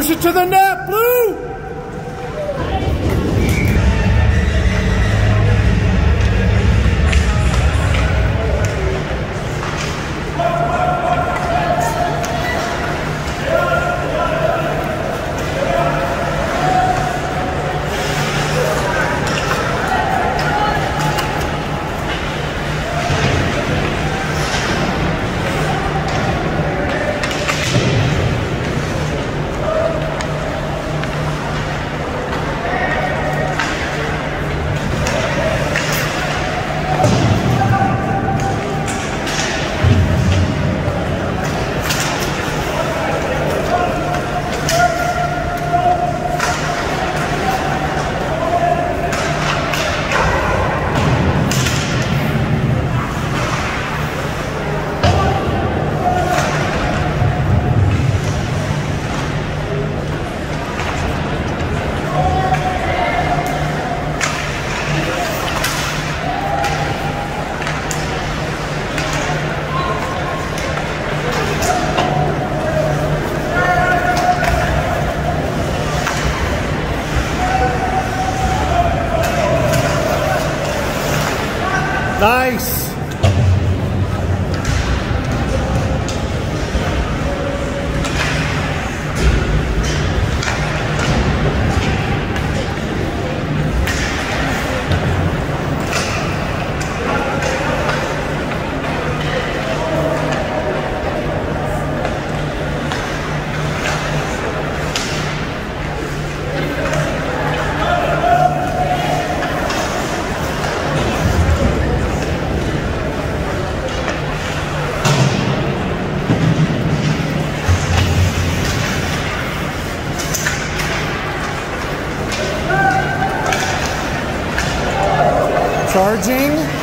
Push it to the net, Nice. Charging.